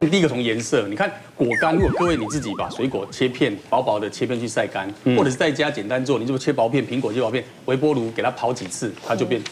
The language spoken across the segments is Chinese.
第一个从颜色，你看果干，如果各位你自己把水果切片，薄薄的切片去晒干，或者是在家简单做，你就切薄片，苹果切薄片，微波炉给它跑几次，它就变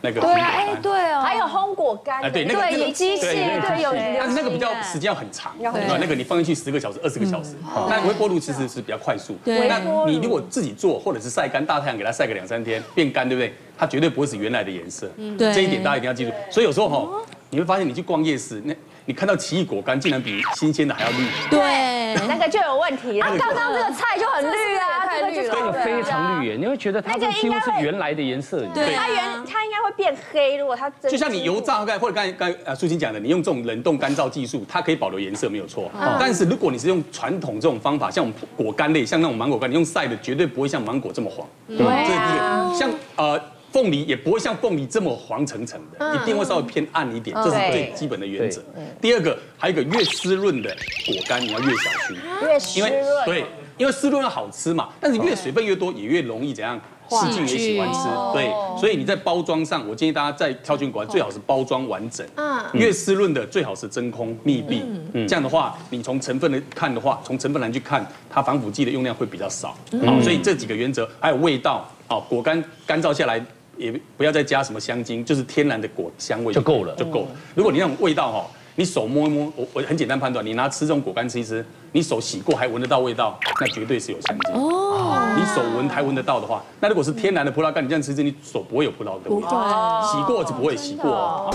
那个对啊，哎，对哦，还有烘果干，哎对那个对，有机器，对，有，但是那个比较时间要很长，啊，那个你放进去十个小时、二十个小时，那微波炉其实是比较快速。对。那你如果自己做，或者是晒干，大太阳给它晒个两三天，变干，对不对？它绝对不会是原来的颜色。对这一点大家一定要记住。所以有时候哈，你会发现你去逛夜市，那你看到奇异果干竟然比新鲜的还要绿。对，那个就有问题了。刚刚这个菜就很绿啊，太绿了这个非常绿耶，你会觉得它这几乎是原来的颜色。对它原它应该会变黑，如果它就像你油炸盖或者刚才刚才呃苏欣讲的，你用这种冷冻干燥技术，它可以保留颜色没有错。但是如果你是用传统这种方法，像我们果干类，像那种芒果干，你用晒的绝对不会像芒果这么黄。对，这是第一个。像呃。凤梨也不会像凤梨这么黄橙橙的，一定会稍微偏暗一点，这是最基本的原则。第二个，还有一个越湿润的果干你要越小心，越湿润。对，因为湿润要好吃嘛，但是越水分越多也越容易怎样？细菌。也喜欢吃，对，所以你在包装上，我建议大家在挑选果干最好是包装完整，嗯，越湿润的最好是真空密闭，嗯，这样的话，你从成分的看的话，从成分来去看，它防腐剂的用量会比较少，好，所以这几个原则还有味道，好，果干干燥下来。也不要再加什么香精，就是天然的果香味就够了，就够了。如果你那种味道哈，你手摸一摸，我我很简单判断，你拿吃这种果干吃一吃，你手洗过还闻得到味道，那绝对是有香精。哦，你手闻还闻得到的话，那如果是天然的葡萄干，你这样吃吃，你手不会有葡萄的味道。洗过就不会洗过。